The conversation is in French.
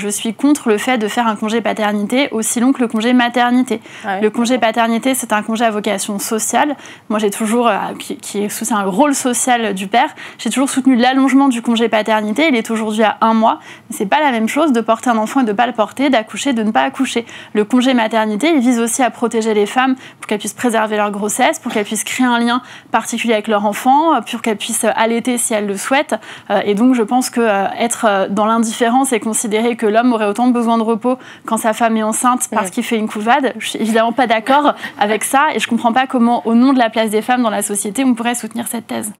je suis contre le fait de faire un congé paternité aussi long que le congé maternité. Ah Le congé paternité, c'est un congé à vocation sociale. Moi, j'ai toujours, euh, qui, qui est sous un rôle social du père, j'ai toujours soutenu l'allongement du congé paternité. Il est aujourd'hui à un mois. Mais c'est pas la même chose de porter un enfant et de ne pas le porter, d'accoucher, de ne pas accoucher. Le congé maternité, il vise aussi à protéger les femmes pour qu'elles puissent préserver leur grossesse, pour qu'elles puissent créer un lien particulier avec leur enfant, pour qu'elles puissent allaiter si elles le souhaitent. Euh, Et donc, je pense que euh, être euh, dans l'indifférence et considérer que l'homme aurait autant besoin de repos quand sa femme est enceinte parce Ouais. qu'il fait une couvade, je suis évidemment pas d'accord avec ça et je comprends pas comment, au nom de la place des femmes dans la société, on pourrait soutenir cette thèse.